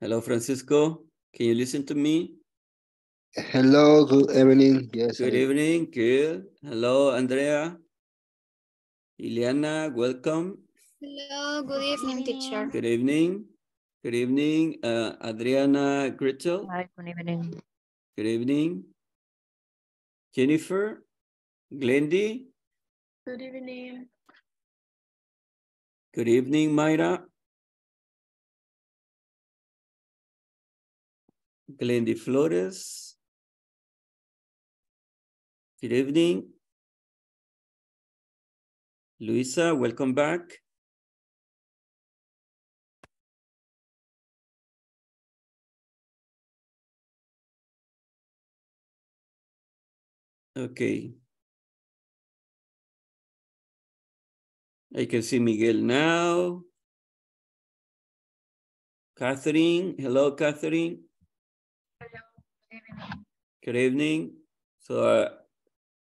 Hello, Francisco. Can you listen to me? Hello, good evening. Yes. Good I- evening. Good. Hello, Andrea. Ileana, welcome. Hello, good evening, teacher. Good evening. Good evening, uh, Adriana Grittel. Hi, good evening. Good evening. Jennifer, Glendy. Good evening. Good evening, Mayra. Glendy Flores. Good evening. Luisa, welcome back. Okay. I can see Miguel now. Catherine, hello, Catherine. Good evening. So uh,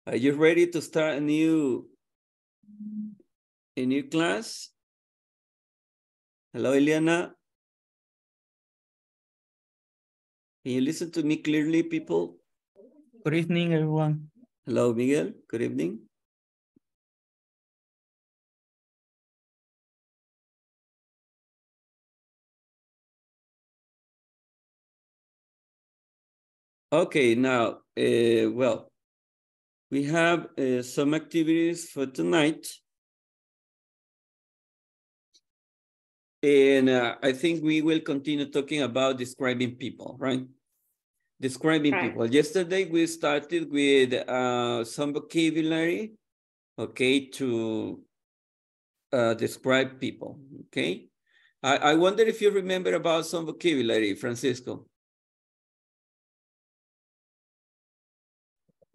are you ready to start a new, a new class? Hello, Eliana. Can you listen to me clearly, people? Good evening, everyone. Hello, Miguel. Good evening. Okay, now, uh, well, we have uh, some activities for tonight. And uh, I think we will continue talking about describing people, right? Describing Right. people. Yesterday, we started with uh, some vocabulary, okay, to uh, describe people, okay? I, I wonder if you remember about some vocabulary, Francisco.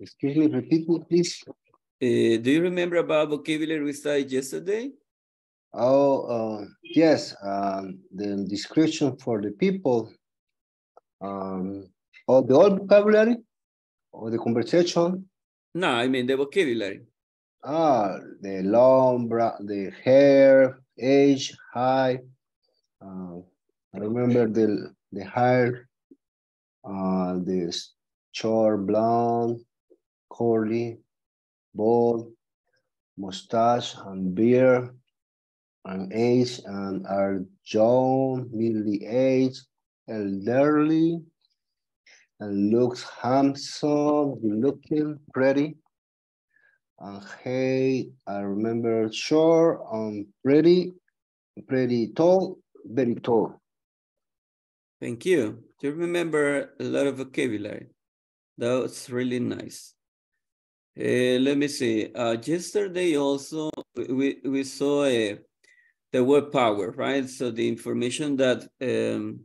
Excuse me, repeat me, please. Uh, do you remember about vocabulary we studied yesterday? Oh, uh, yes, um, the description for the people. Um, or the old vocabulary or the conversation. No, I mean the vocabulary. Ah, the long, bra- the hair, age, height. Uh, I remember the the hair, uh, the short, blonde, curly, bald, mustache, and beard, and age, and are young, middle age, elderly, and looks handsome, looking, pretty. And hey, I remember short, um, pretty, pretty tall, very tall. Thank you. You remember a lot of vocabulary. That was really nice. Uh, let me see. Uh, yesterday also we we saw uh, the word power, right? So the information that um,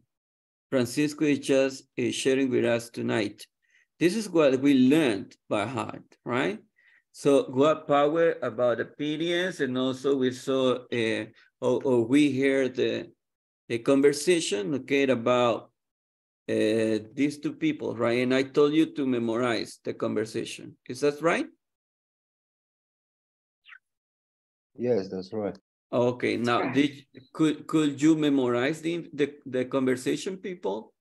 Francisco is just uh, sharing with us tonight. This is what we learned by heart, right? So what power about opinions, and also we saw uh, or, or we heard the the conversation, okay, about uh, these two people, right? And I told you to memorize the conversation. Is that right? Yes, that's right. Okay, now right. did could could you memorize the the, the conversation, people?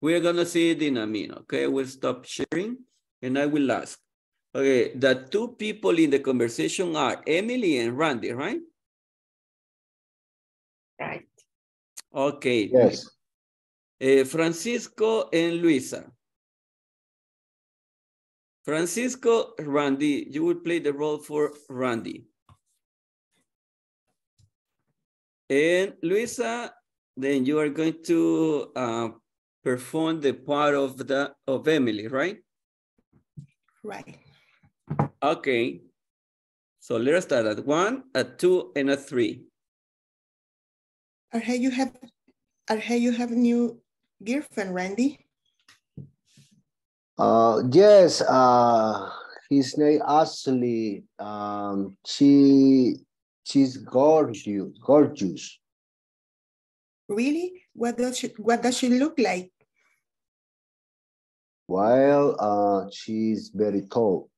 We're gonna see it in a minute, okay? We'll stop sharing and I will ask. Okay, the two people in the conversation are Emily and Randy, right? Right. Okay. Yes. Eh, Francisco and Luisa. Francisco, Randy, you will play the role for Randy. And Luisa, then you are going to uh, perform the part of the of Emily, right? Right. Okay. So let's start at one, a two, and a three. Heard you have, heard you have new girlfriend, Randy. Uh, yes, uh, his name Ashley, um, she, she's gorgeous, gorgeous. Really? What does she, what does she look like? Well, uh, she's very tall.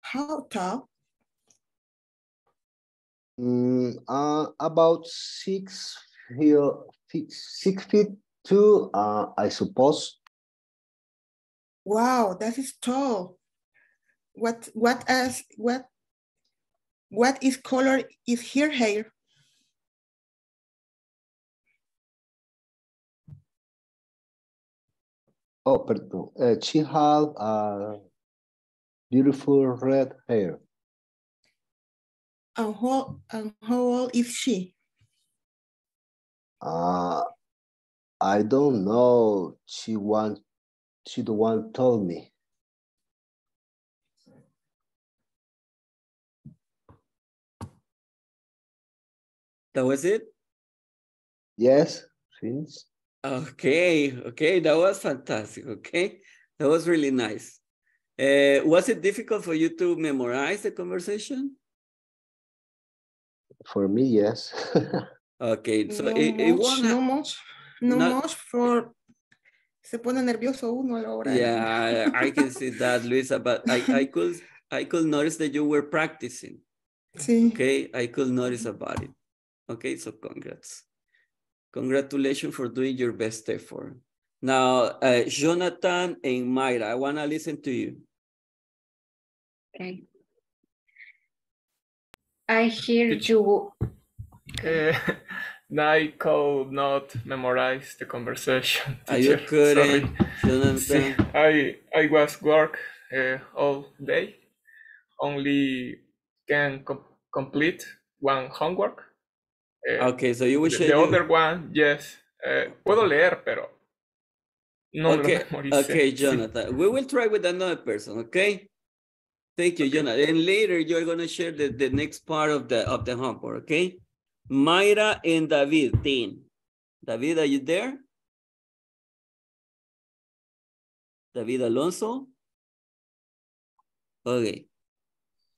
How tall? Mm, uh, about six feet, six, six feet two, uh, I suppose. Wow, that is tall. What what as what what is color is her hair? Oh, pardon. Uh, she has uh, beautiful red hair. And how and how old is she? Uh, I don't know. She want, she the one told me. That was it? Yes. Okay, okay, that was fantastic. Okay, that was really nice. Uh, was it difficult for you to memorize the conversation? For me, yes. Okay, so no it, it much, won't. no much, no not- much for se pone nervioso uno a la hora. Yeah, I, I can see that, Luisa, but I, I could I could notice that you were practicing. Sí. Okay, I could notice about it. Okay, so congrats. Congratulations for doing your best effort. Now, uh, Jonathan and Mayra, I want to listen to you. Okay. I hear you. Uh, I could not memorize the conversation. Are you teacher. couldn't, Sorry. Jonathan? See, I I was work uh, all day. Only can com- complete one homework. Uh, Okay, so you wish the, the other one, yes. Uh, puedo leer, pero no okay, okay, Jonathan. We will try with another person, okay? Thank you, Jonathan. And later you're gonna share the, the next part of the of the homework, okay? Mayra and David, Dean. David, are you there? David Alonso? Okay.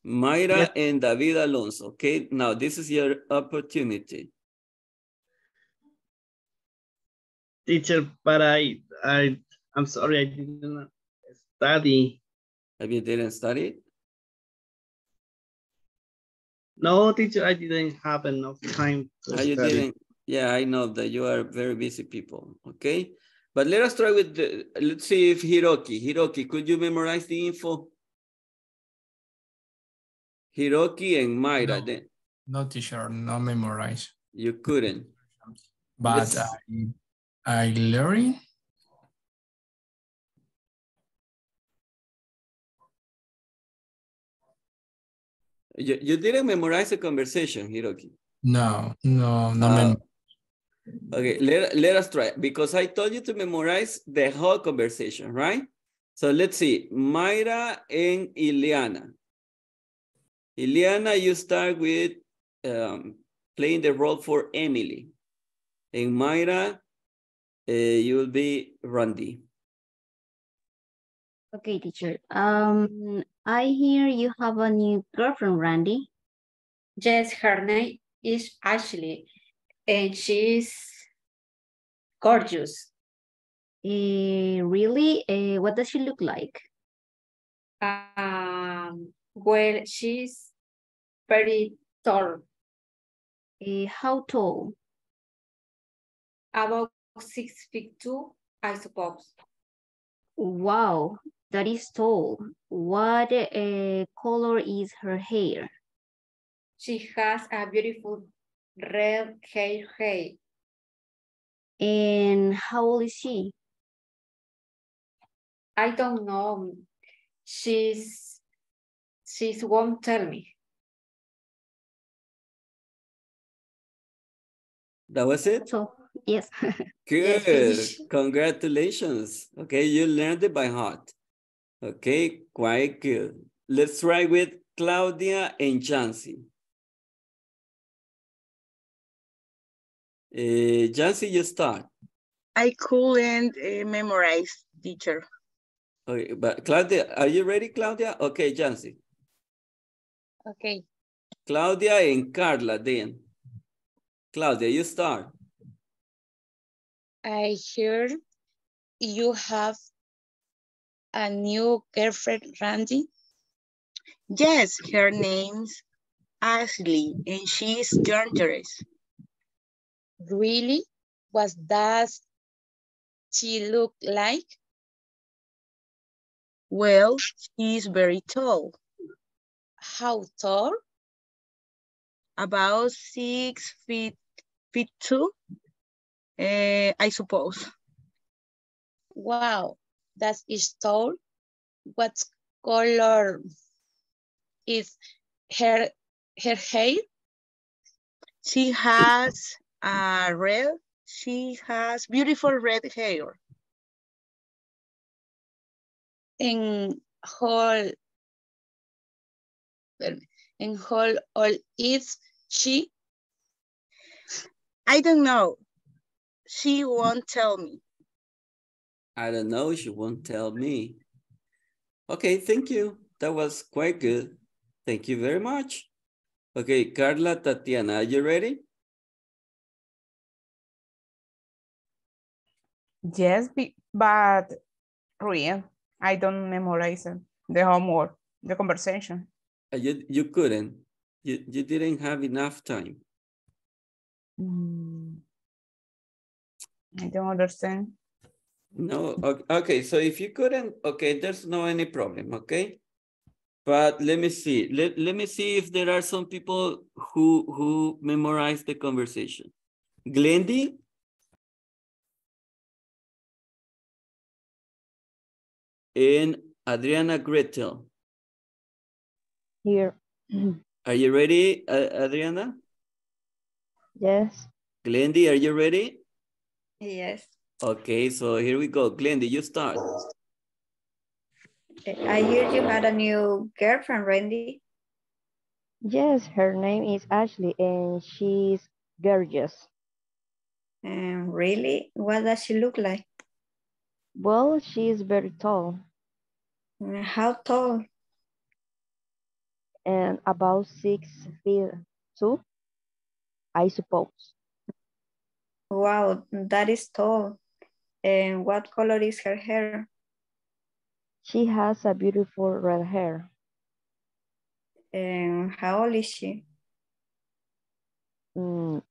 Mayra and David Alonso, okay? Now this is your opportunity. Teacher, but I, I, I'm sorry, I didn't study. Have you didn't study No, teacher, I didn't have enough time to you study. didn't. Yeah, I know that you are very busy people. Okay. But let us try with the, let's see if Hiroki, Hiroki, could you memorize the info? Hiroki and Mayra, No. then No teacher, no memorize. you couldn't. But Yes. I, I learn. You, you didn't memorize the conversation, Hiroki. No, no, no. Uh, Okay, let, let us try because I told you to memorize the whole conversation, right? So let's see, Mayra and Ileana. Ileana, you start with um, playing the role for Emily. And Mayra, uh, you will be Randy. Okay, teacher. Um, I hear you have a new girlfriend, Randy. Yes, her name is Ashley, and she's gorgeous. Eh, really? Eh, what does she look like? Um, well, she's very tall, Eh, how tall? about six feet two, I suppose. Wow, that is tall. What uh, color is her hair? She has a beautiful red hair. hair. And how old is she? I don't know. She's she's won't tell me. That was it? So, yes. Good. finish. Congratulations. Okay, you learned it by heart. Okay, quite good. Let's try with Claudia and Jancy. Uh, Jancy, you start. I couldn't uh, memorize, teacher. Okay, but Claudia, are you ready, Claudia? Okay, Jancy. Okay. Claudia and Carla then. Claudia, you start. I hear you have a new girlfriend, Randy. Yes, her name's Ashley, and she's dangerous. Really? What does she look like? Well, she's very tall. How tall? About six feet, feet two, uh, I suppose. Wow, that is tall. What color is her, her hair? She has a red, she has beautiful red hair. In whole, in whole, all is she? I don't know. She won't tell me. I don't know. She won't tell me. Okay, thank you. That was quite good. Thank you very much. Okay, Carla, Tatiana, are you ready? Yes, but real. I don't memorize the homework, the conversation. Uh, you, you couldn't. You, you didn't have enough time. Mm. I don't understand. No, okay, so if you couldn't, okay, there's no any problem, okay? But let me see, let, let me see if there are some people who, who memorize the conversation. Glendy? And Adriana Gretel. Here. Are you ready, uh, Adriana? Yes. Glendy, are you ready? Yes. Okay, so here we go. Glendy, you start. I hear you had a new girlfriend, Randy. Yes, her name is Ashley and she's gorgeous. Um, really? What does she look like? Well, she is very tall. How tall? And about six feet two, I suppose. Wow, that is tall. And what color is her hair? She has a beautiful red hair. And how old is she? Mm,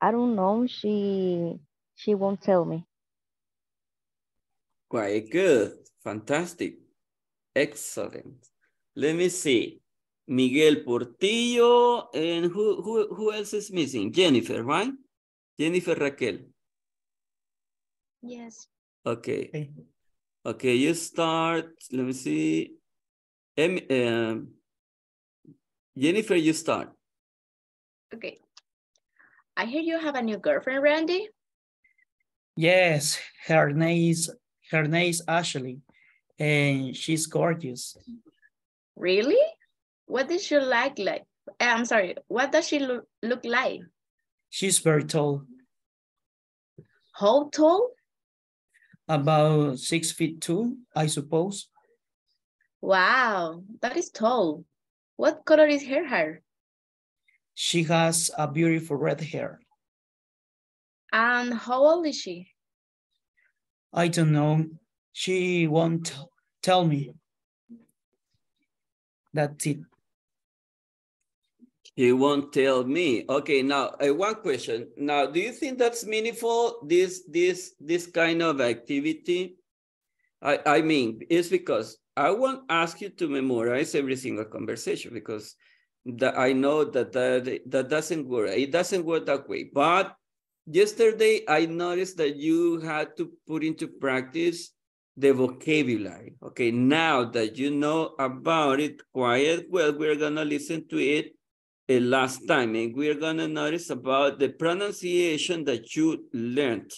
I don't know. She she won't tell me. Quite good. Fantastic. Excellent. Let me see. Miguel Portillo and who who who else is missing? Jennifer, right? Jennifer Raquel. Yes. Okay. Okay, you start. Let me see. Em, um, Jennifer, you start. Okay. I hear you have a new girlfriend, Randy. Yes, her name is her name is Ashley, and she's gorgeous. Really? What does she like like? Eh, I'm sorry. What does she look, look like? She's very tall. How tall? About six feet two, I suppose. Wow, that is tall. What color is her hair? She has a beautiful red hair. And how old is she? I don't know. She won't tell me. That's it. He won't tell me. Okay, now uh, one question. Now, do you think that's meaningful? This this this kind of activity. I I mean, it's because I won't ask you to memorize every single conversation because that I know that that that doesn't work. It doesn't work that way. But yesterday I noticed that you had to put into practice the vocabulary. Okay, now that you know about it quite well, we're gonna listen to it last time, and we're gonna notice about the pronunciation that you learned.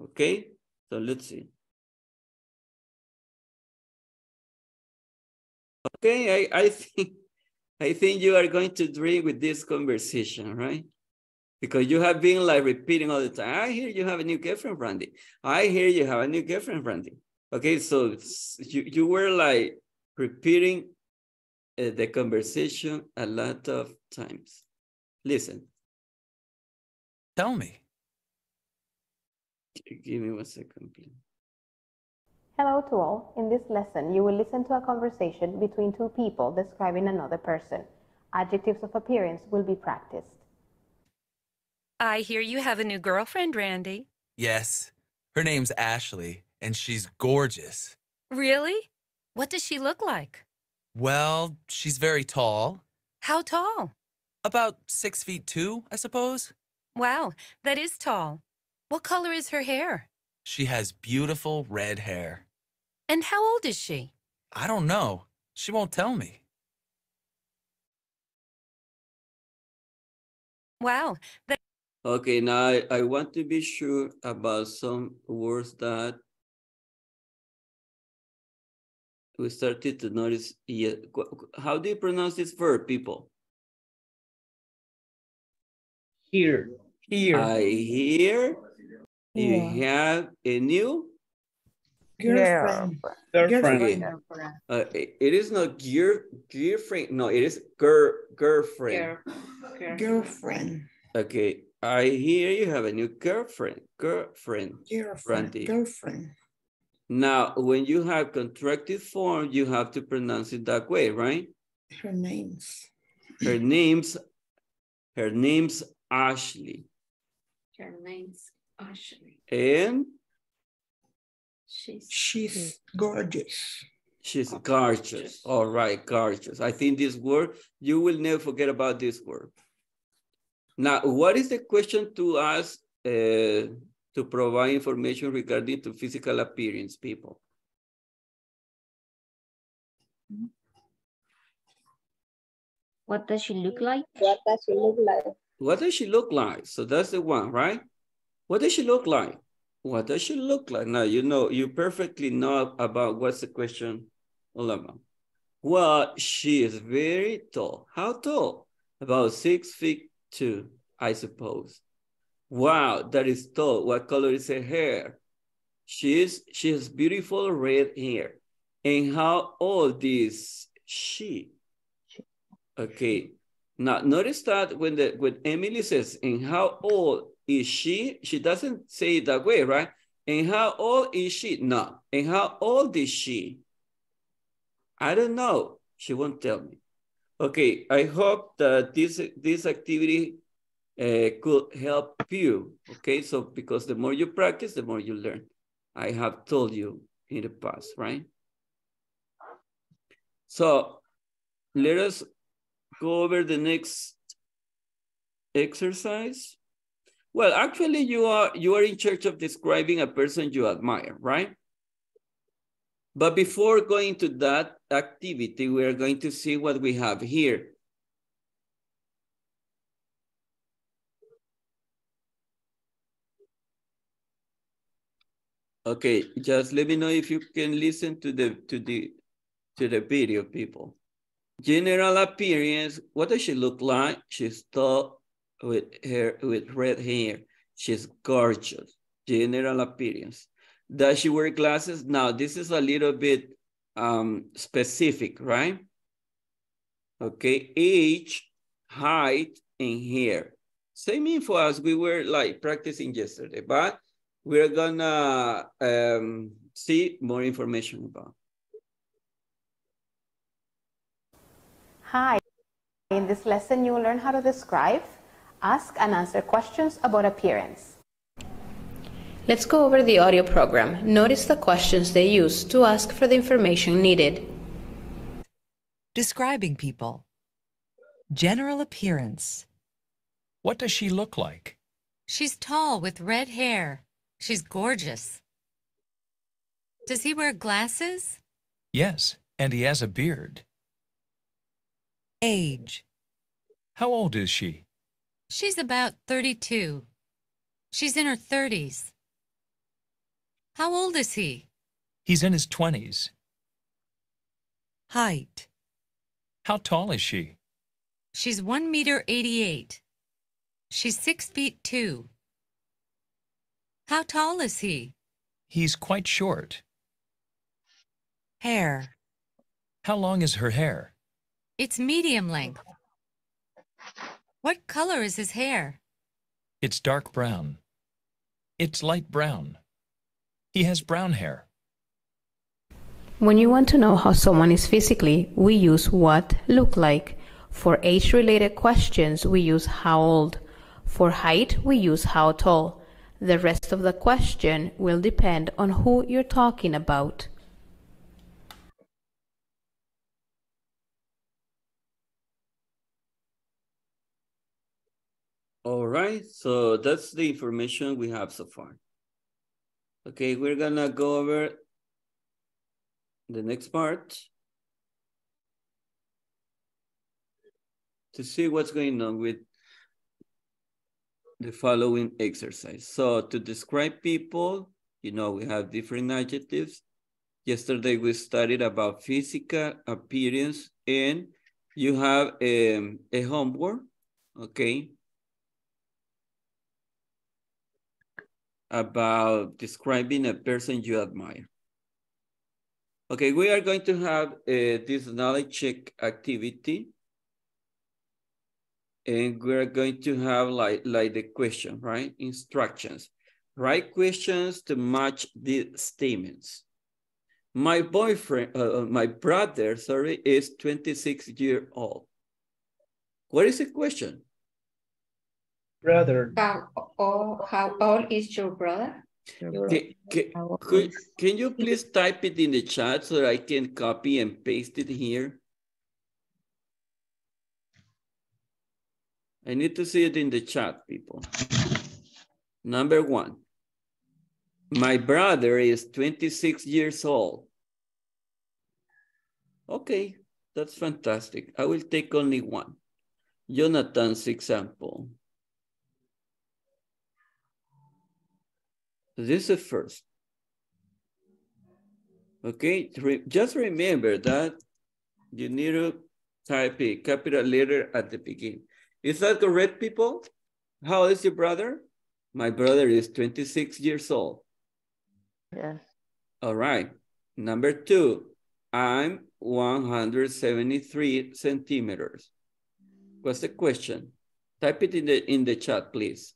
Okay, so let's see. Okay, I, I think I think you are going to dream with this conversation, right? Because you have been like repeating all the time. I hear you have a new girlfriend, Randy. I hear you have a new girlfriend, Randy. Okay, so you, you were like repeating uh, the conversation a lot of times. Listen. Tell me. Give me one second, please. Hello to all. In this lesson, you will listen to a conversation between two people describing another person. Adjectives of appearance will be practiced. I hear you have a new girlfriend, Randy. Yes. Her name's Ashley, and she's gorgeous. Really? What does she look like? Well, she's very tall. How tall? About six feet two, I suppose. Wow, that is tall. What color is her hair? She has beautiful red hair. And how old is she? I don't know. She won't tell me. Wow, that Okay, now I, I want to be sure about some words that we started to notice. Yeah, how do you pronounce this verb, people? Here, here. I hear you have a new. Girlfriend. Girlfriend. Uh, it, it is not gear girlfriend. No, it is girl girlfriend. Girlfriend. Okay, I hear you have a new girlfriend. Girlfriend. Girlfriend. Randy. Girlfriend. Now, when you have contracted form, you have to pronounce it that way, right? Her names. Her name's her name's Ashley. Her name's Ashley. And She's She's gorgeous. she's gorgeous. All right, gorgeous. I think this word, you will never forget about this word. Now, what is the question to ask uh, to provide information regarding to physical appearance, people? What does she look like? What does she look like? What does she look like? So that's the one, right? What does she look like? What does she look like? Now, you know, you perfectly know about what's the question all about. Well, she is very tall. How tall? About six feet two, I suppose. Wow, that is tall. What color is her hair? She is, she has beautiful red hair. And how old is she? Okay. Now notice that when the when Emily says, and how old is she? She doesn't say it that way, right? And how old is she? No. And how old is she? I don't know. She won't tell me. Okay, I hope that this this activity uh, could help you. Okay, so because the more you practice, the more you learn. I have told you in the past, right? So let us go over the next exercise. Well, actually, you are you are in charge of describing a person you admire, right? But before going to that activity, we are going to see what we have here. Okay, just let me know if you can listen to the to the to the video, people. General appearance, what does she look like? She's tall with hair with red hair. She's gorgeous. General appearance. Does she wear glasses? Now, this is a little bit um, specific, right? Okay, age, height, and hair. Same info as we were like practicing yesterday, but we're gonna um, see more information about. Hi. In this lesson, you will learn how to describe, ask and answer questions about appearance. Let's go over the audio program. Notice the questions they use to ask for the information needed. Describing people. General appearance. What does she look like? She's tall with red hair. She's gorgeous. Does he wear glasses? Yes, and he has a beard. Age. How old is she? She's about 32. She's in her 30s. How old is he? He's in his 20s. Height. How tall is she? She's 1 meter 88. She's 6 feet 2. How tall is he? He's quite short. Hair. How long is her hair? It's medium length. What color is his hair? It's dark brown. It's light brown. He has brown hair. When you want to know how someone is physically, we use what look like. For age related questions, we use how old. For height, we use how tall. The rest of the question will depend on who you're talking about. All right, so that's the information we have so far. Okay, we're gonna go over the next part to see what's going on with the following exercise. So to describe people, you know, we have different adjectives. Yesterday we studied about physical appearance and you have a, a homework, okay? About describing a person you admire. Okay, we are going to have uh, this knowledge check activity. And we're going to have like, like the question, right? Instructions. Write questions to match the statements. My boyfriend, uh, my brother, sorry, is 26 year old. What is the question? Brother. How, oh, how old is your brother? Can, can, could, can you please type it in the chat so that I can copy and paste it here? I need to see it in the chat, people. Number one, my brother is 26 years old. Okay, that's fantastic. I will take only one. Jonathan's example. This is first. Okay, just remember that you need to type a capital letter at the beginning. Is that correct, people? How old is your brother? My brother is 26 years old. Yes. All right. Number two, I'm 173 centimeters. What's the question? Type it in the in the chat, please.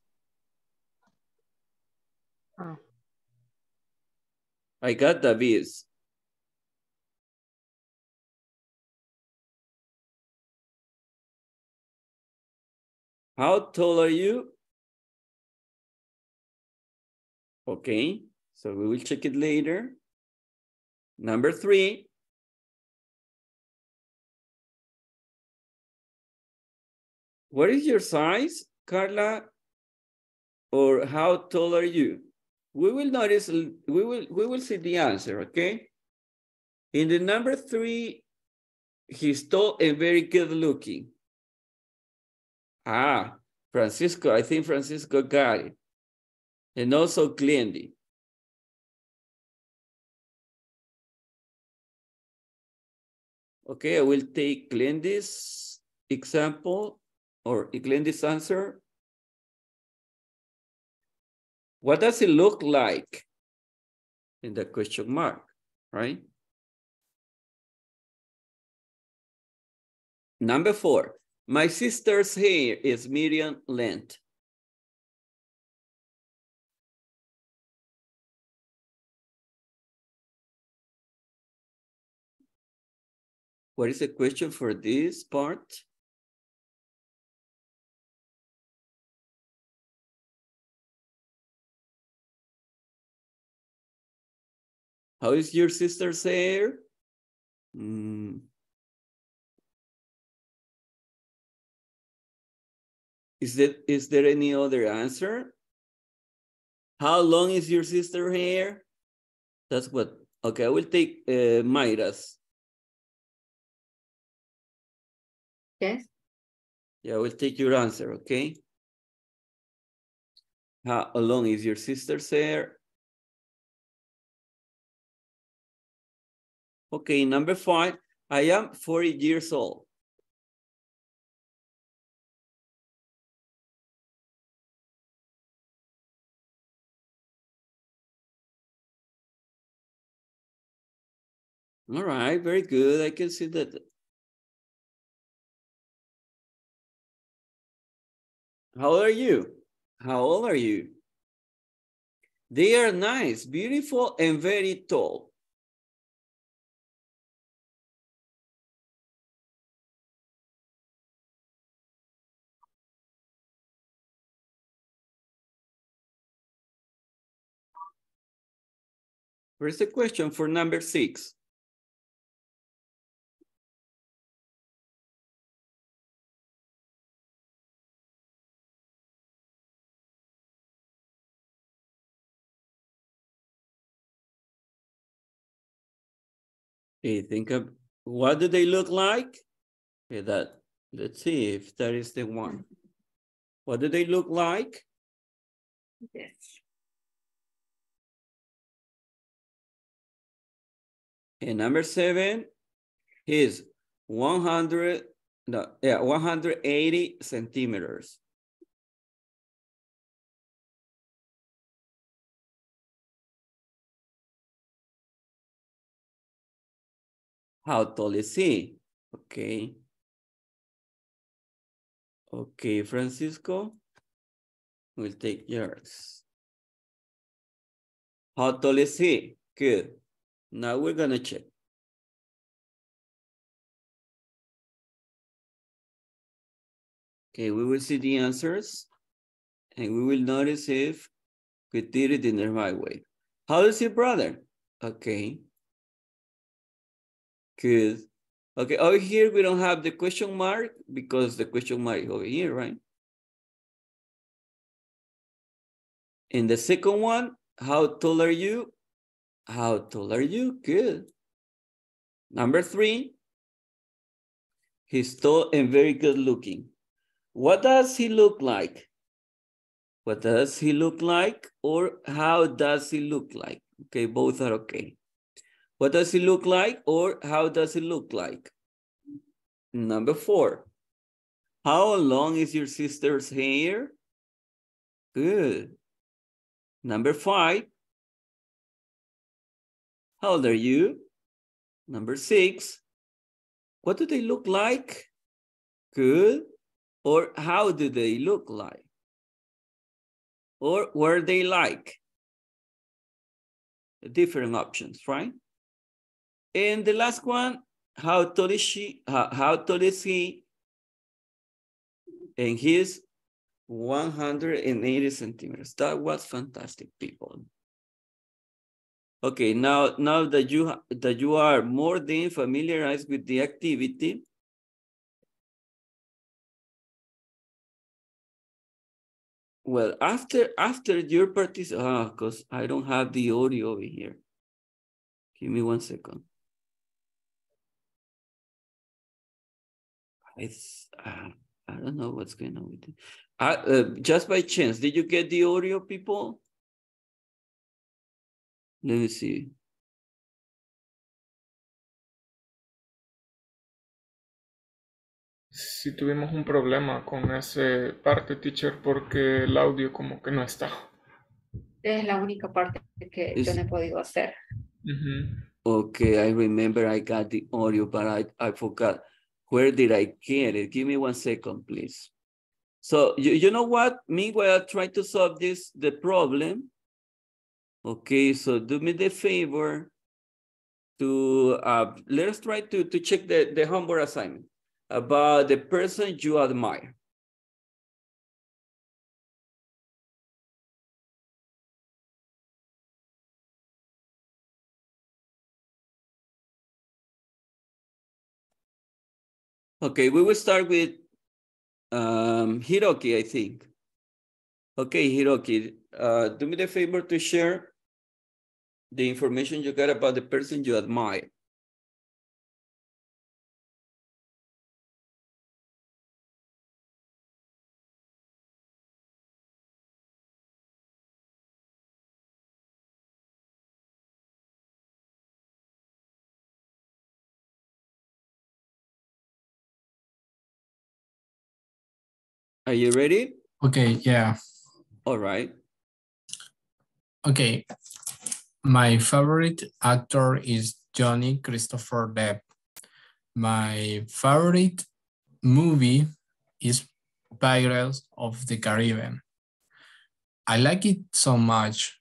Oh. I got the David's. How tall are you? Okay, so we will check it later. Number three. What is your size, Carla? Or how tall are you? We will notice, we will, we will see the answer, okay? In the number three, he's tall and very good looking. Ah, Francisco, I think Francisco got it. And also Glendy. Okay, I will take Glendy's example or Glendy's answer. What does it look like in the question mark, right? Number four, my sister's hair is medium length. What is the question for this part? How is your sister's hair? Mm. Is that is there any other answer? How long is your sister hair? That's what. Okay, I will take uh, Mayra's. Yes. Yeah, I will take your answer, okay? How long is your sister's hair? Okay, number five, I am 40 years old. All right, very good. I can see that. How old are you? How old are you? They are nice, beautiful, and very tall. Where's the question for number six? Okay, think of what do they look like? Okay, that let's see if that is the one. What do they look like? Yes. And number seven is 100, no, yeah, 180 centimeters. How tall is he? Okay. Okay, Francisco. We'll take yours. How tall is he? Good. Now we're gonna check. Okay, we will see the answers and we will notice if we did it in the right way. How is your brother? Okay. Good. Okay, over here we don't have the question mark because the question mark is over here, right? In the second one, how tall are you? How tall are you? Good. Number three, he's tall and very good looking. What does he look like? What does he look like or how does he look like? Okay, both are okay. What does he look like or how does he look like? Number four, how long is your sister's hair? Good. Number five, how old are you? Number six, what do they look like? Good. Or how do they look like? Or were they like? Different options, right? And the last one, how tall is she? How, how tall is he? And he's 180 centimeters. That was fantastic, people. Okay, now now that you that you are more than familiarized with the activity, well, after after your participation, ah, because I don't have the audio over here. Give me one second. It's uh, I don't know what's going on with it. Uh, uh, just by chance, did you get the audio, people? Let me see. Sí tuvimos un problema con ese parte, teacher, porque el audio como que no está. Es la única parte que yo no he podido hacer. Okay, I remember I got the audio, but I, I forgot. Where did I get it? Give me one second, please. So you, you know what? Meanwhile, try to solve this, the problem. Okay, so do me the favor to, uh, let us try to, to check the, the homework assignment about the person you admire. Okay, we will start with um, Hiroki, I think. Okay, Hiroki, uh, do me the favor to share the information you got about the person you admire. Are you ready? Okay, yeah. All right. Okay. My favorite actor is Johnny Christopher Depp. My favorite movie is Pirates of the Caribbean. I like it so much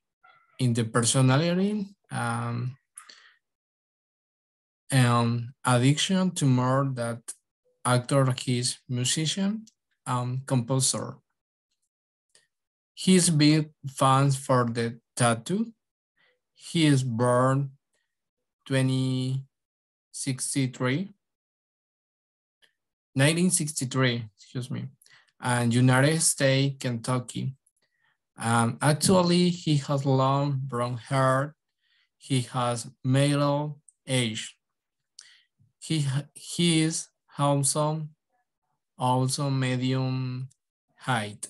in the personality um, and addiction to more that actor, his musician, um, composer. He's big fans for the tattoo. He is born 2063, 1963, excuse me, and United States, Kentucky. Um, actually, he has long brown hair. He has middle age. He, he is handsome, also medium height.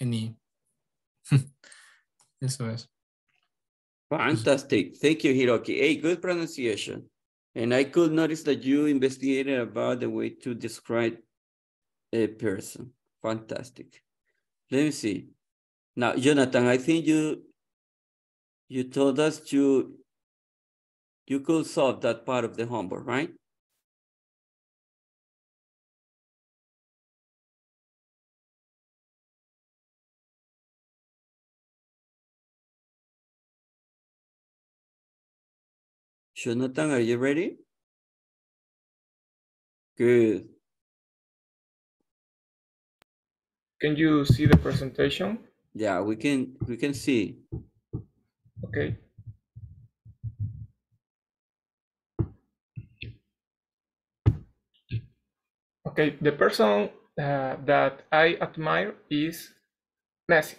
Any. Eso es. Fantastic. Thank you, Hiroki. A good pronunciation. And I could notice that you investigated about the way to describe a person. Fantastic. Let me see. Now, Jonathan, I think you you told us you you could solve that part of the homework, right? Jonathan, are you ready? Good. Can you see the presentation? Yeah, we can we can see. Okay. Okay, the person uh, that I admire is Messi.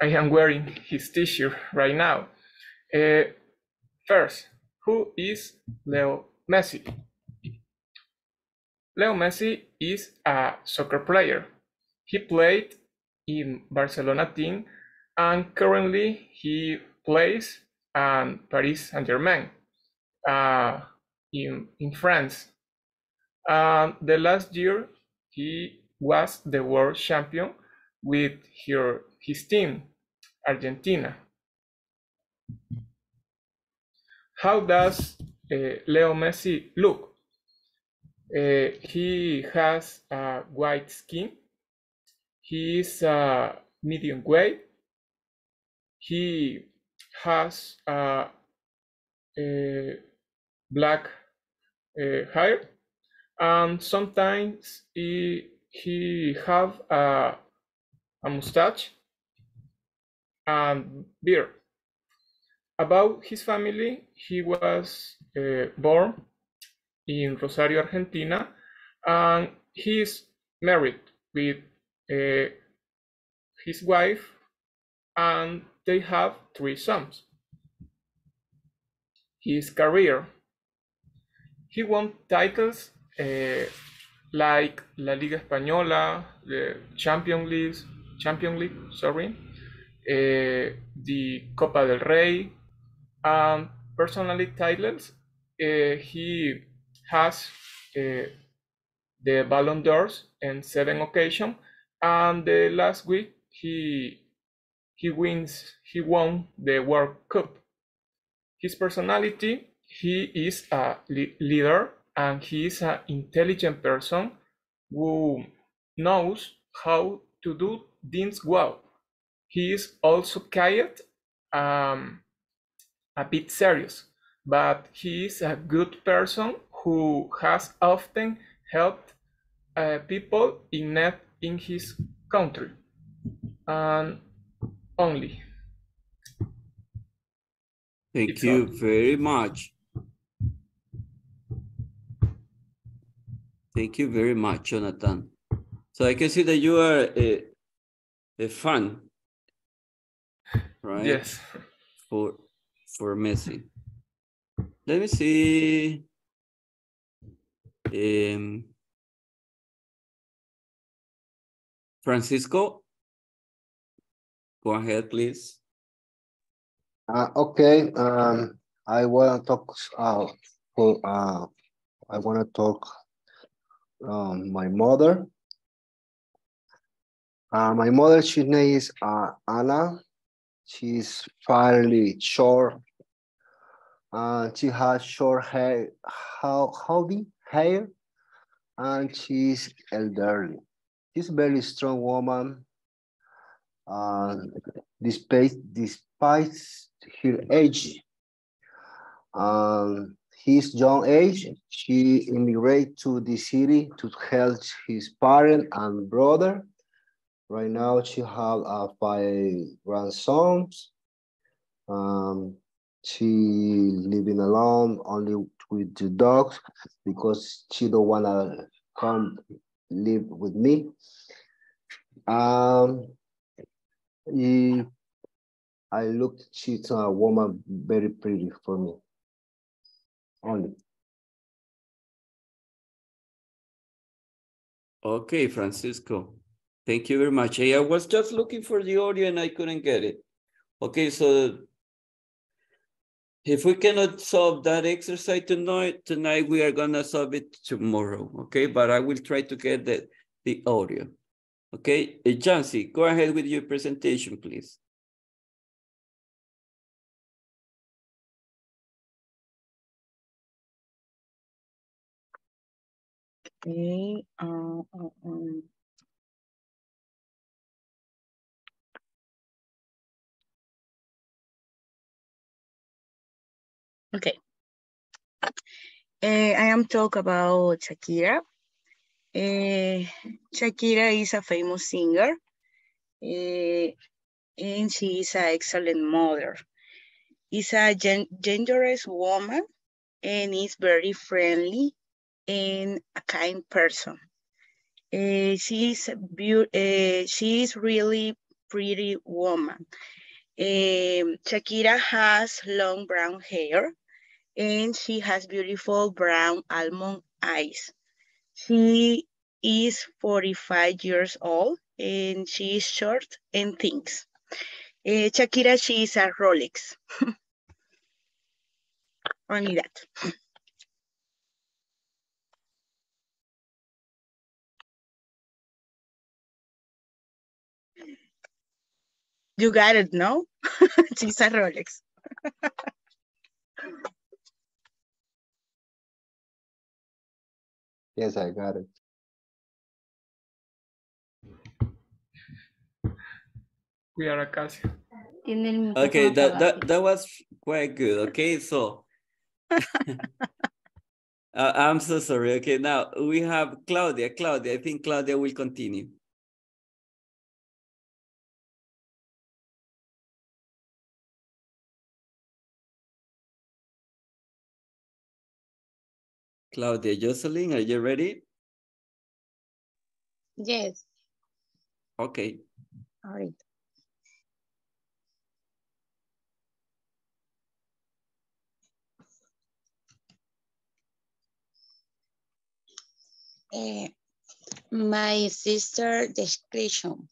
I am wearing his t-shirt right now. Uh, first, who is Leo Messi? Leo Messi is a soccer player. He played in Barcelona team and currently he plays at Paris Saint-Germain uh, in, in France. Um, the last year, he was the world champion with her, his team, Argentina. How does uh, Leo Messi look? Uh, he has a white skin. He is a medium weight. He has a, a black uh, hair and sometimes he he have a, a mustache and beard. About his family, he was uh, born in Rosario, Argentina, and he is married with uh, his wife, and they have three sons. His career, he won titles uh, like La Liga Española, the Champion League, Champion League, sorry, the Copa del Rey, and personally titles. Uh, he has the Ballon d'Ors in seven occasions, and the last week he he wins he won the World Cup. His personality, he is a leader and he is an intelligent person who knows how to do things well. He is also quiet, um, a bit serious, but he is a good person who has often helped uh, people in need in his country and only. Thank It's you all. very much. Thank you very much, Jonathan. So I can see that you are a, a fan, right? Yes. For for Messi. Let me see. Um, Francisco, go ahead, please. Uh, okay, um, I want to talk. Uh, for, uh, I want to talk. Um, my mother. Uh, my mother, she name is uh, Anna. She's fairly short. Uh, she has short hair, how hobby hair, and she's elderly. She's a very strong woman. Uh, despite despite her age, um, his young age, she immigrated to the city to help his parent and brother Right now, she have uh, five grandsons. Um, she living alone only with the dogs because she don't wanna come live with me. Um, he, I looked, she's a woman very pretty for me. Only. Okay, Francisco. Thank you very much. Hey, I was just looking for the audio and I couldn't get it. Okay, so if we cannot solve that exercise tonight, tonight we are gonna solve it tomorrow, okay? But I will try to get the, the audio. Okay, uh, Jancy, go ahead with your presentation, please. Okay. Uh, uh, um, Okay. Uh, I am talk about Shakira. Uh, Shakira is a famous singer uh, and she is an excellent mother. Is a gen generous woman and is very friendly and a kind person. Uh, she is uh, she is really pretty woman. Shakira has long brown hair and she has beautiful brown almond eyes. She is 45 years old and she is short and thin. Uh, Shakira, she is a Rolex. Only that. You got it, no? She's a Rolex. Yes, I got it. We are Acacia. Okay, that, that, that was quite good. Okay, so uh, I'm so sorry. Okay, now we have Claudia. Claudia, I think Claudia will continue. Claudia Jocelyn, are you ready? Yes. Okay. All right. Uh, my sister description.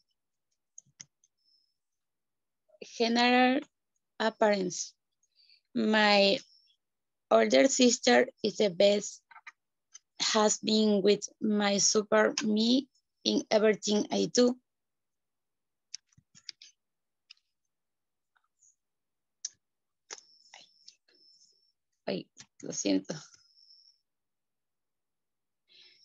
General appearance. My older sister is the best, has been with my super me in everything I do. Ay, lo siento.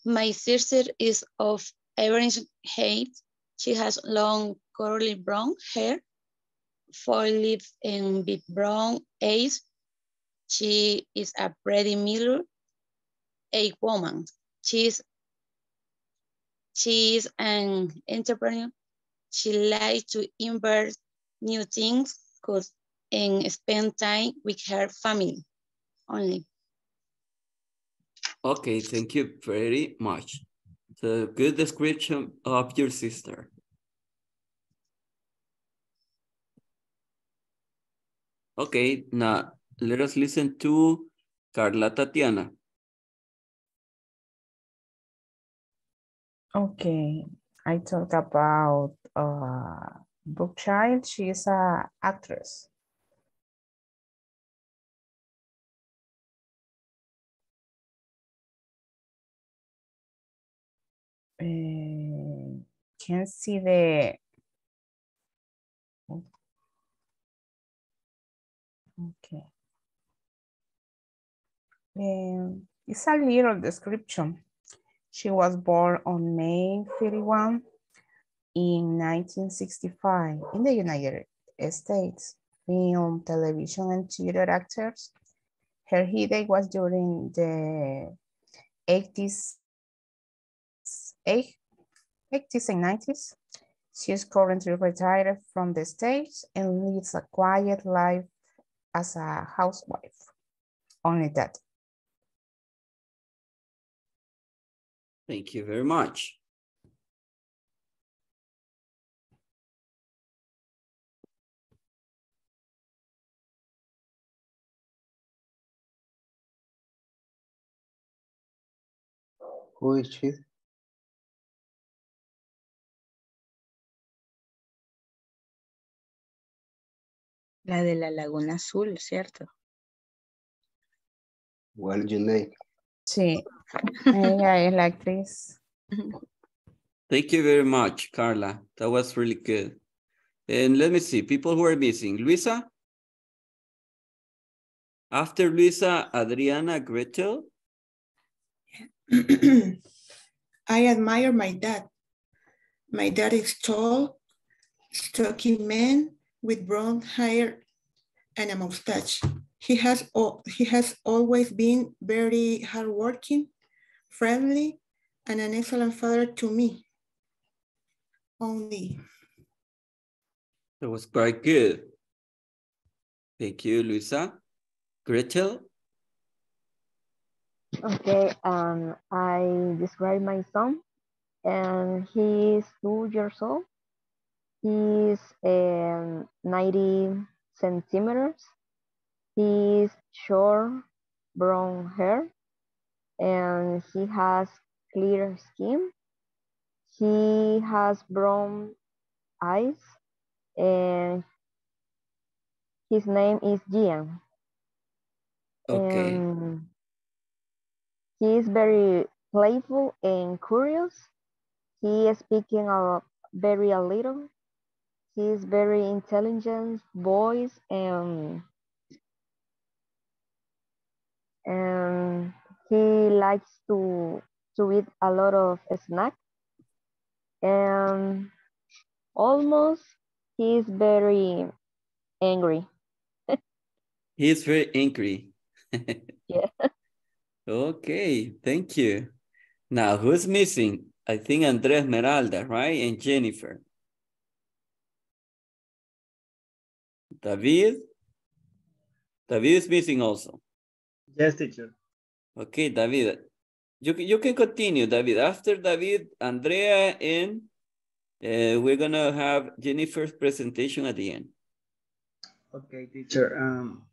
My sister is of average height. She has long curly brown hair, four lips and big brown eyes. She is a pretty middle a woman. She is, she is an entrepreneur. She likes to invent new things cause, and spend time with her family only. Okay, thank you very much. So good description of your sister. Okay, now let us listen to Carla Tatiana. Okay, I talked about uh, Brooke Shields. She is a actress. Uh, can see the okay. Um, it's a little description. She was born on May 31 in 1965 in the United States. Film, television, and theater actors. Her heyday was during the 80s, 80s and 90s. She is currently retired from the stage and lives a quiet life as a housewife. Only that. Thank you very much. Who is she? La de la Laguna Azul, ¿cierto? Well, you name. Sí, ella es la actriz. Thank you very much, Carla. That was really good. And let me see, people who are missing. Luisa? After Luisa, Adriana Gretel? I admire my dad. My dad is tall, stocky man with brown hair and a mustache. He has, he has always been very hardworking, friendly, and an excellent father to me. Only. That was quite good. Thank you, Luisa. Gretel? Okay, um, I describe my son, and he's two years old. He's um, 90 centimeters. He's short brown hair, and he has clear skin. He has brown eyes, and his name is Gian. Okay. And he is very playful and curious. He is speaking a very a little. He is very intelligent voice and and he likes to to eat a lot of snacks and almost he is very angry. He is very angry. yeah. Okay, thank you. Now, who's missing? I think andres Esmeralda, right? And Jennifer. David? David is missing also. Yes, teacher. Okay, David. You, you can continue, David. After David, Andrea, and uh, we're going to have Jennifer's presentation at the end. Okay, teacher. Um,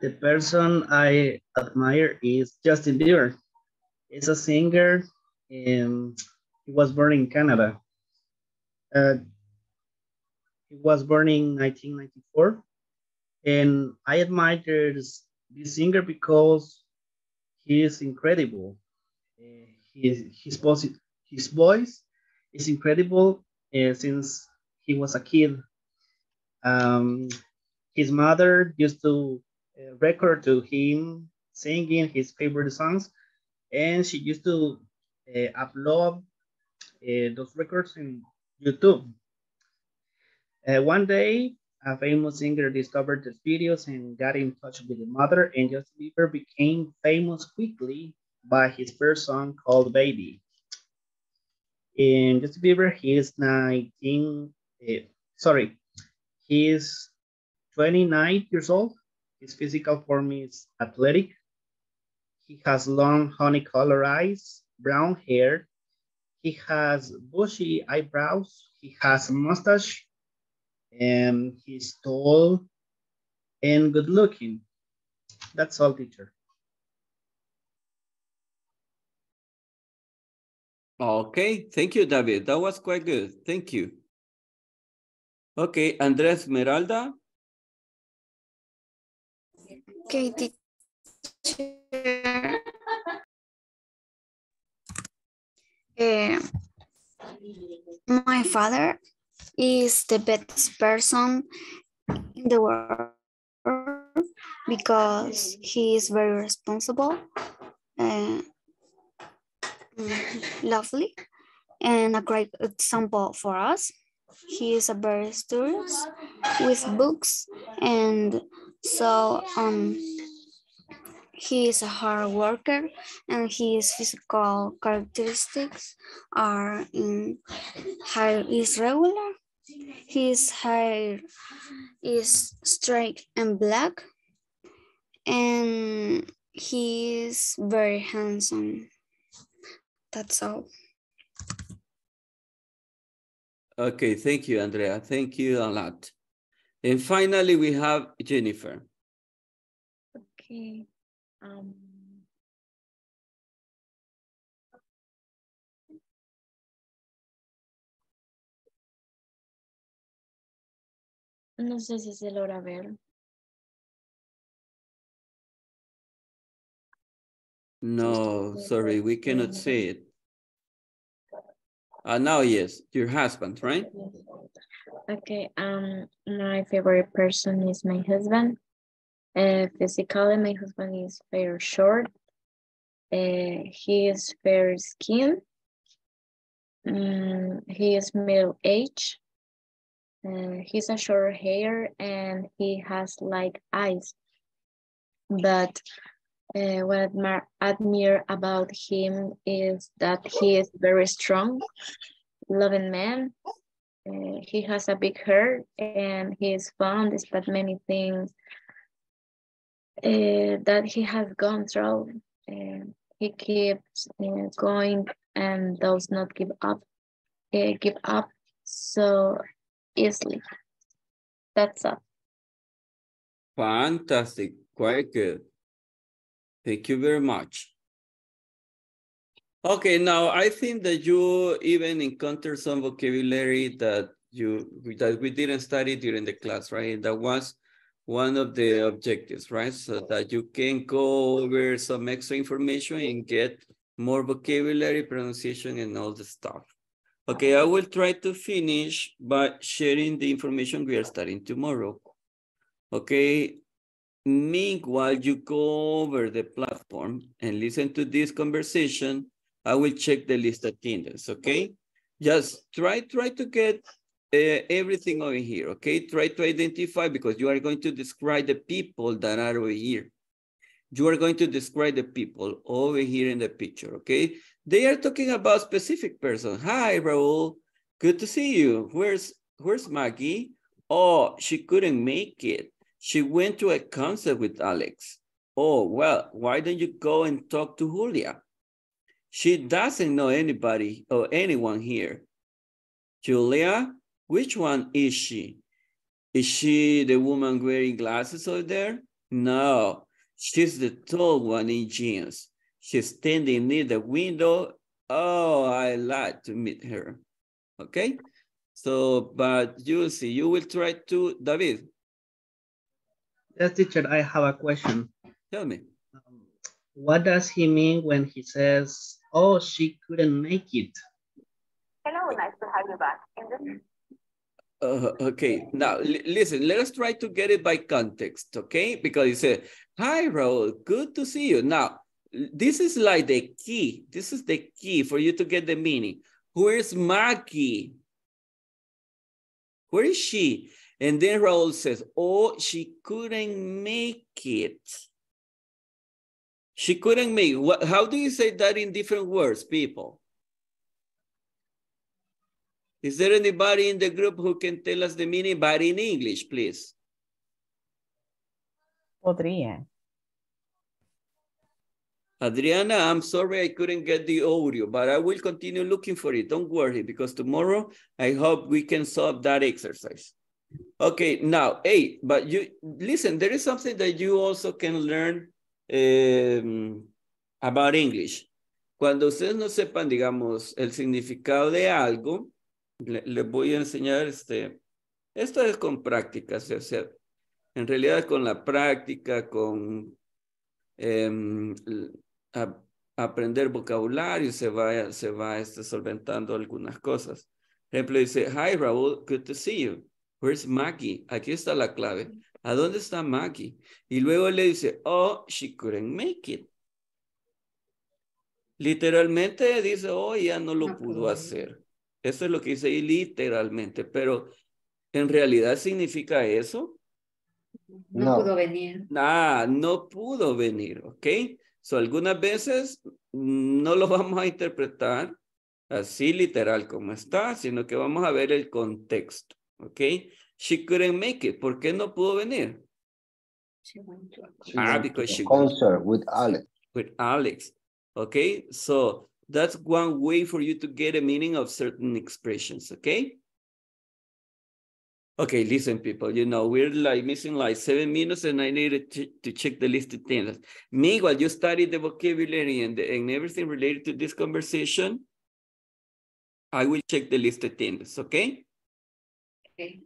the person I admire is Justin Bieber. He's a singer and he was born in Canada. Uh, he was born in 1994 and I admire this, this singer because he is incredible. Uh, his, his, voice, his voice is incredible uh, since he was a kid. Um, his mother used to uh, record to him singing his favorite songs, and she used to uh, upload uh, those records in YouTube. Uh, one day, a famous singer discovered the videos and got in touch with the mother, and Justin Bieber became famous quickly by his first song called Baby. And Justin Bieber, he is 19, uh, sorry, he is 29 years old. His physical form is athletic. He has long honey color eyes, brown hair. He has bushy eyebrows. He has a mustache. And he's tall and good looking. That's all, teacher. Okay, thank you, David. That was quite good. Thank you. Okay, Andres Esmeralda. Okay, teacher. Uh, my father is the best person in the world because he is very responsible and lovely and a great example for us. He is a very studious with books and so um he is a hard worker and his physical characteristics are in hair is regular. His hair is straight and black and he is very handsome. That's all. Okay, thank you, Andrea. Thank you a lot. And finally, we have Jennifer. Okay. Um, no sé si se logra ver. No, sorry, we cannot see it. Uh, now, yes, your husband, right? Okay, um, my favorite person is my husband. Uh, physically, my husband is very short. Uh, he is very skinny. Um, he is middle age. Uh, he's a short hair and he has like eyes. But uh, what I admire about him is that he is very strong, loving man. Uh, he has a big heart and he is fond despite many things uh, that he has gone through. Uh, he keeps uh, going and does not give up, uh, give up so easily. That's all. Fantastic, quite good. Thank you very much. Okay, now I think that you even encountered some vocabulary that you that we didn't study during the class, right? That was one of the objectives, right? So that you can go over some extra information and get more vocabulary, pronunciation, and all the stuff. Okay, I will try to finish by sharing the information we are starting tomorrow. Okay, meanwhile, you go over the platform and listen to this conversation, I will check the list attendance, okay? Just try, try to get uh, everything over here, okay? Try to identify because you are going to describe the people that are over here. You are going to describe the people over here in the picture, okay? They are talking about specific person. Hi, Raul. Good to see you. Where's where's Maggie? Oh, she couldn't make it. She went to a concert with Alex. Oh, well, why don't you go and talk to Julia? She doesn't know anybody or anyone here. Julia, which one is she? Is she the woman wearing glasses over there? No, she's the tall one in jeans. She's standing near the window. Oh, I like to meet her. Okay? So, but you'll see, you will try to, David. Yes, teacher, I have a question. Tell me. Um, what does he mean when he says, oh, she couldn't make it? Hello, nice to have you back. In this Uh, okay, now listen, let us try to get it by context, okay? Because you said, hi, Raul, good to see you. Now, this is like the key. This is the key for you to get the meaning. Where's Maggie? Where is she? And then Raul says, oh, she couldn't make it. She couldn't make what how do you say that in different words, people? Is there anybody in the group who can tell us the meaning, but in English, please? Podría. Adriana, I'm sorry I couldn't get the audio, but I will continue looking for it. Don't worry, because tomorrow I hope we can solve that exercise. Okay, now, hey, but you listen, there is something that you also can learn um, about English. Cuando ustedes no sepan, digamos, el significado de algo, les le voy a enseñar este, esto es con práctica, o sea, en realidad con la práctica, con eh, a, aprender vocabulario, se va, se va este, solventando algunas cosas. Por ejemplo, dice, hi Raúl, good to see you. Where's Maggie? Aquí está la clave. ¿A dónde está Maggie? Y luego le dice, oh, she couldn't make it. Literalmente dice, oh, ya no lo pudo hacer. Eso es lo que dice ahí literalmente, pero ¿en realidad significa eso? No, No. pudo venir. Ah, no pudo venir, ¿ok? So, algunas veces mm, no lo vamos a interpretar así literal como está, sino que vamos a ver el contexto, ¿ok? She couldn't make it. ¿Por qué no pudo venir? She Ah, went to because the she went concert with Alex. with Alex. Okay, so that's one way for you to get a meaning of certain expressions. Okay. Okay, listen, people. You know we're like missing like seven minutes, and I needed to, to check the list of things. Me, while you study the vocabulary and, the, and everything related to this conversation, I will check the list of things. Okay. Okay.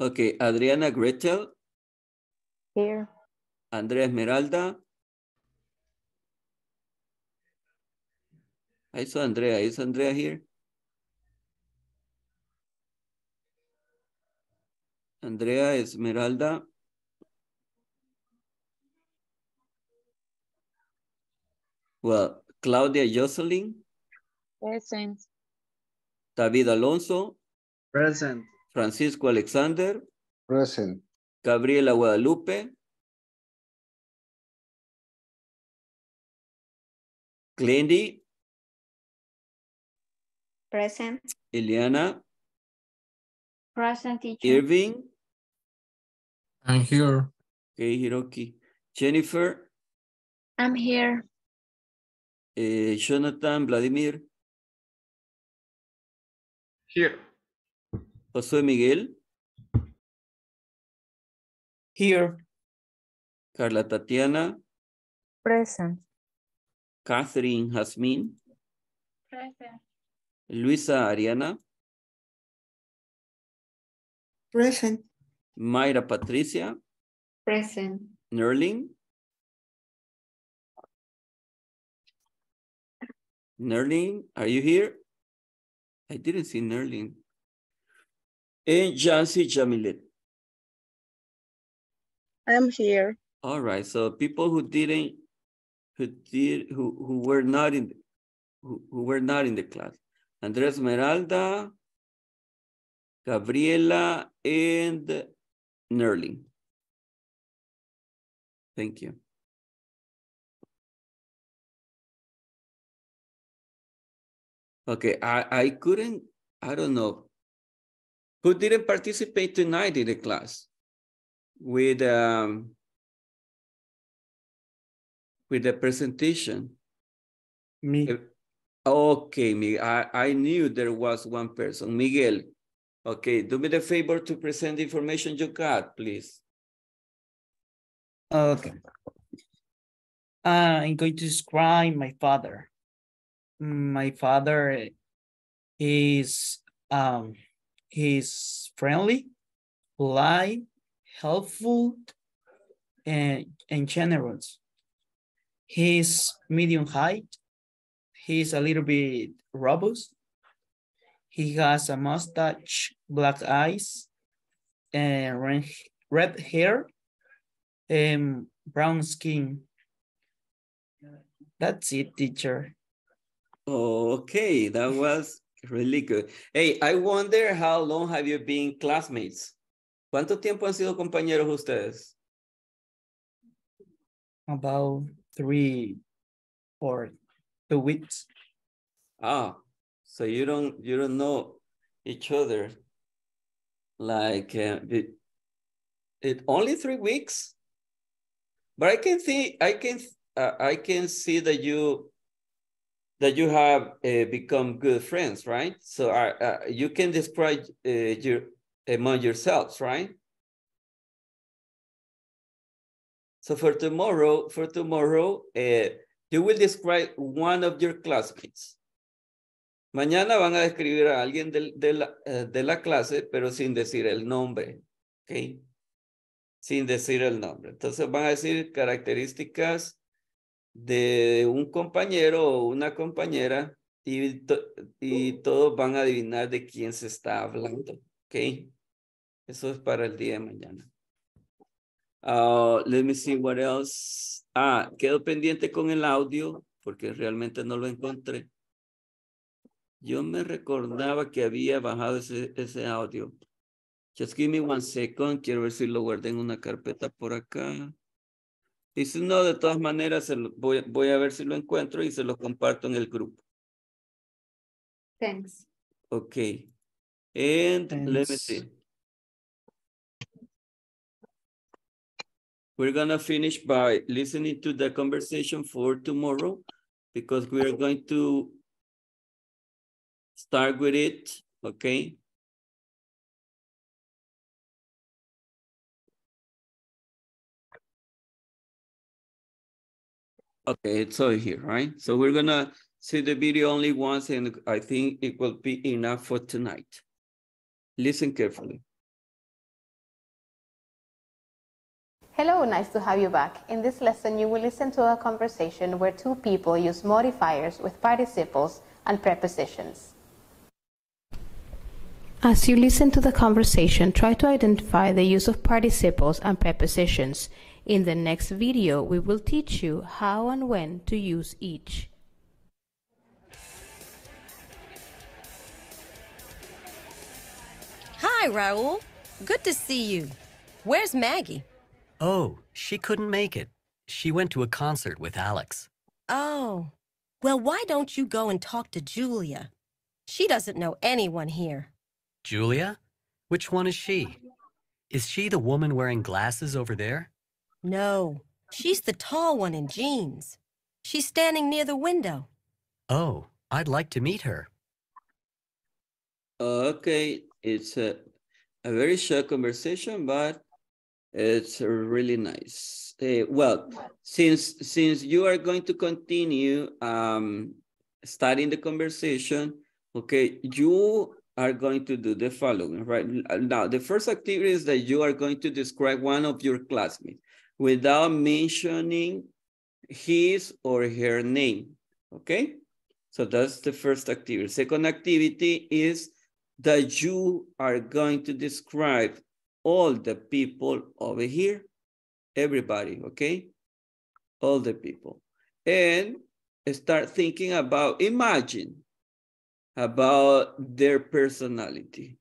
Okay, Adriana Gretel, Here. Andrea Esmeralda. I saw Andrea. Is Andrea here? Andrea Esmeralda. Well, Claudia Jocelyn, Present. David Alonso, Present. Francisco Alexander, Present. Gabriela Guadalupe, Glendy, Present. Eliana, Present teacher. Irving, I'm here. okay, Hiroki, Jennifer, I'm here. eh, Jonathan, Vladimir, Here. Josué Miguel, Here. Carla Tatiana, Present. Catherine Jasmine, Present. Luisa Ariana, Present. Mayra Patricia, Present. Nerling, Nerling, are you here? I didn't see Nerling. And Jancy Jamilet. I'm here. All right, so people who didn't, who did, who, who were not in, who, who were not in the class. Andres Esmeralda, Gabriela, and Nerling. Thank you. Okay, I, I couldn't, I don't know. Who didn't participate tonight in the class? With, um, with the presentation? Me. Eh, Okay, Miguel, I, I knew there was one person, Miguel. Okay, do me the favor to present the information you got, please. Okay. I'm going to describe my father. My father is um he's friendly, polite, helpful, and, and generous. He's medium height. He's a little bit robust. He has a mustache, black eyes, and red, red hair, and brown skin. That's it, teacher. Okay, that was really good. Hey, I wonder how long have you been classmates? ¿Cuánto tiempo han sido compañeros ustedes? About three or two weeks. Ah, so you don't you don't know each other like uh, it, it only three weeks, but I can see I can uh, I can see that you that you have uh, become good friends, right? So uh, uh, you can describe uh, your among yourselves, right? So for tomorrow, for tomorrow, uh, you will describe one of your classmates. Mañana van a describir a alguien de, de, la, de la clase, pero sin decir el nombre, ¿ok? Sin decir el nombre. Entonces van a decir características de un compañero o una compañera y, to y todos van a adivinar de quién se está hablando, ¿ok? Eso es para el día de mañana. Uh, let me see what else. Ah, quedo pendiente con el audio porque realmente no lo encontré. Yo me recordaba que había bajado ese, ese audio. Just give me one second. Quiero ver si lo guardé en una carpeta por acá. Y si no, de todas maneras, se lo, voy, voy a ver si lo encuentro y se lo comparto en el grupo. Thanks. Okay. And let me see. We're gonna finish by listening to the conversation for tomorrow because we are going to start with it, okay? Okay, it's over here, right? So we're gonna see the video only once and I think it will be enough for tonight. Listen carefully. Hello, nice to have you back. In this lesson, you will listen to a conversation where two people use modifiers with participles and prepositions. As you listen to the conversation, try to identify the use of participles and prepositions. In the next video, we will teach you how and when to use each. Hi, Raul. Good to see you. Where's Maggie? Oh, she couldn't make it. She went to a concert with Alex. Oh, well, why don't you go and talk to Julia? She doesn't know anyone here. Julia? Which one is she? Is she the woman wearing glasses over there? No, she's the tall one in jeans. She's standing near the window. Oh, I'd like to meet her. Okay, it's a, a very short conversation, but it's really nice. Uh, well, since since you are going to continue um, studying the conversation, okay, you are going to do the following, right? Now, the first activity is that you are going to describe one of your classmates without mentioning his or her name, okay? So that's the first activity. Second activity is that you are going to describe all the people over here, everybody, okay? All the people. And start thinking about, imagine about their personality,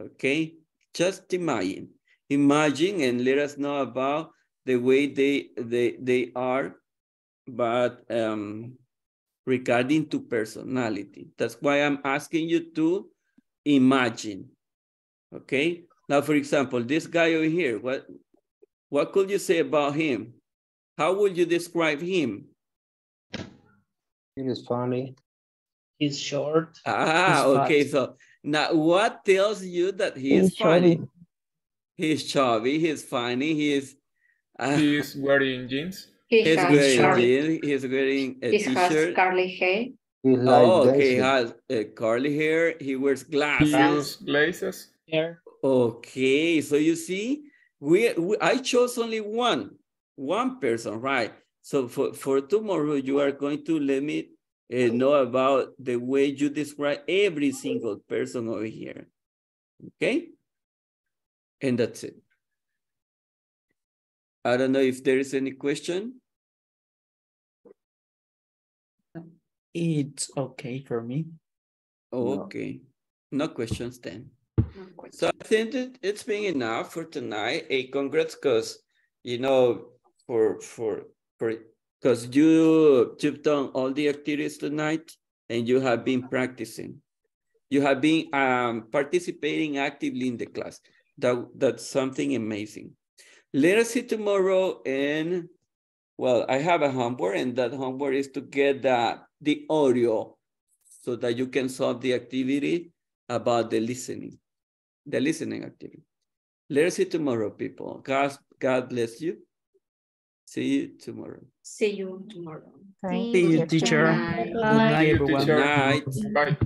okay? Just imagine, imagine and let us know about the way they, they, they are, but um, regarding to personality. That's why I'm asking you to imagine, okay? Now, for example, this guy over here, what, what could you say about him? How would you describe him? He is funny. He's short. Ah, He's okay. fat. So now what tells you that he is He's funny? chubby. He's chubby, he's funny, he is uh, He is wearing jeans. He he's has wearing curly- jeans, he's wearing a He has t-shirt. curly hair. He's like Oh, okay, he has uh, curly hair, he wears glasses. He glasses. uses glasses. Hair. Okay, so you see, we, we I chose only one, one person, right? So for, for tomorrow, you are going to let me uh, know about the way you describe every single person over here. Okay? And that's it. I don't know if there is any question. It's okay for me. Oh, No. okay. No questions then. So I think that it's been enough for tonight. Hey, congrats, cause you know, for for for because you you've done all the activities tonight and you have been practicing. You have been um participating actively in the class. That that's something amazing. Let us see tomorrow and well, I have a homework and that homework is to get the the audio so that you can solve the activity about the listening, the listening activity. Let us see tomorrow, people. God, God bless you. See you tomorrow. See you tomorrow. See you, teacher. Good night, everyone. teacher. Night. Bye.